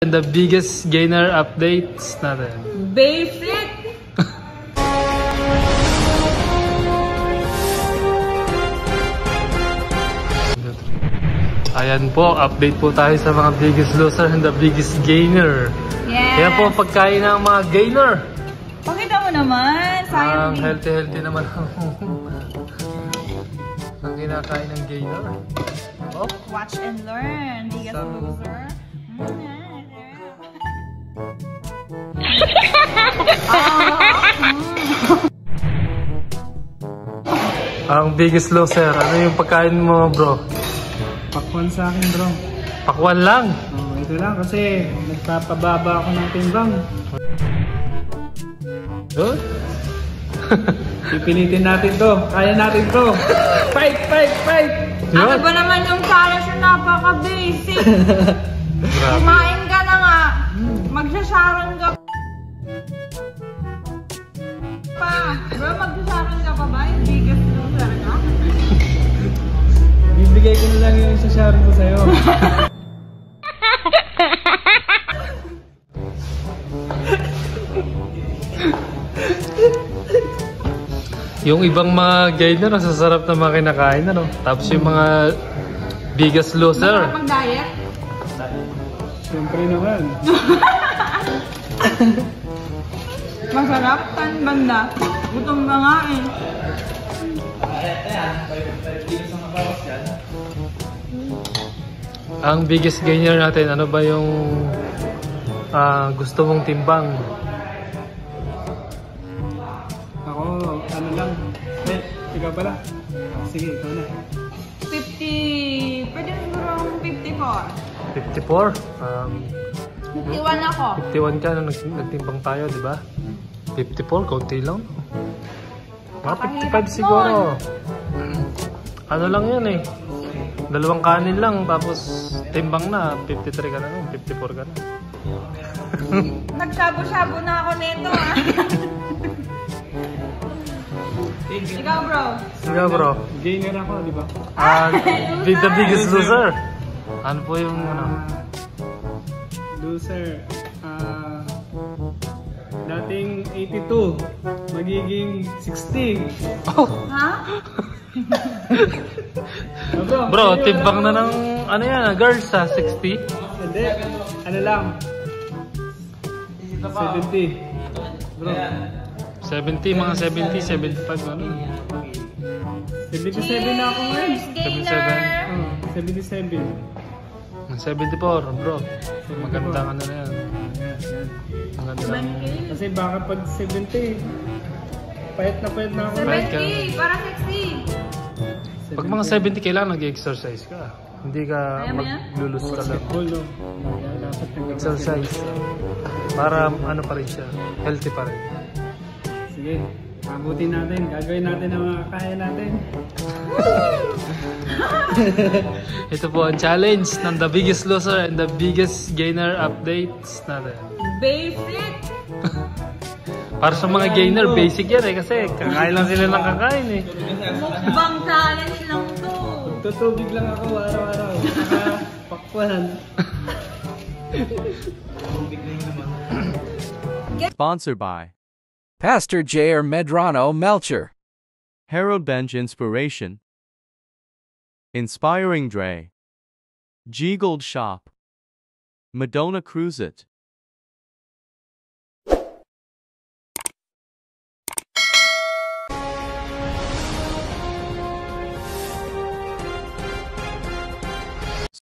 And the biggest gainer updates natin. Basic! Ayan po, update po tayo sa mga biggest loser and the biggest gainer. Yes! Yan po ang pagkain ng mga gainer. Pakita mo naman! Ang Sayang din. healthy-healthy naman ang kinakain ng gainer. Oh, Watch and learn. Biggest loser. ang biggest loser. Ano yung pagkain mo, bro? Pakwan sa akin bro. Pakwan lang. Oh, ito lang kasi nagpapababa ako ng timbang. Good. Pipilitin natin to. Kaya natin to. Fight, fight, fight! Ano ba naman yung challenge yung napaka-basic? Grabe. Kumain ka na nga. Magsasharon ka pa. Bro, magsasharon ka pa ba? Yung biggest loser ka? Bibigay ko na lang yung isa-share ko sa'yo. Yung ibang mga gainer, ang sasarap na mga kinakain, ano? Tapos yung mga biggest loser. Masarap mag-diet? Siyempre naman. Masarap? Kan banda? Gutom ba nga eh. Ang biggest gainer natin, ano ba yung ah, gusto mong timbang? Ako, ano lang. Eh, ikaw pala. Sige, ikaw na. 50... Pwede siguro akong 54. 54? Um, 51 ako. 51 ka na nag nagtimbang tayo, di ba? 54, kaunti lang. Mga 55 siguro. Ano lang yan eh. Dalawang kanin lang, tapos timbang na. 53 ka na, no? 54 ka na. Nagshabo-shabo na ako nito ah. Ikaw bro. Sige bro. Gainer ako, di ba? Ah, big the biggest loser. Ano po yung ano? Loser. Ah... dating 82, magiging 60. Oh, Ha? Bro, sa'yo timbang na ng ano yan, ah, girls sa 60. Hindi, ano lang. 70. Bro, 70, mga 70, 75, ano? 77 na ako ngayon. Gainer! Oh, 77. Mga 74, bro. Magandang ano na yan. Magandang... 70. Kasi baka pag 70, payat na payat na ako ngayon. 70! Para sexy! Pag mga 70, kailangan nag-exercise ka. Hindi ka maglulus ka lang. Exercise. Para ano pa rin siya. Healthy pa rin. Sige, abutin natin. Gagawin natin ang mga kaya natin. Ito po ang challenge ng the biggest loser and the biggest gainer updates natin. Basic! Para sa mga gainer, basic yan eh. Kasi kakain lang sila ng kakain eh. Mukbang challenge lang to. Tutubig lang ako araw-araw. Pakwan. Sponsored by Pastor J.R. Medrano Melcher. Harold Bench Inspiration, Inspiring Dre, G Gold Shop, Madonna Cruisit.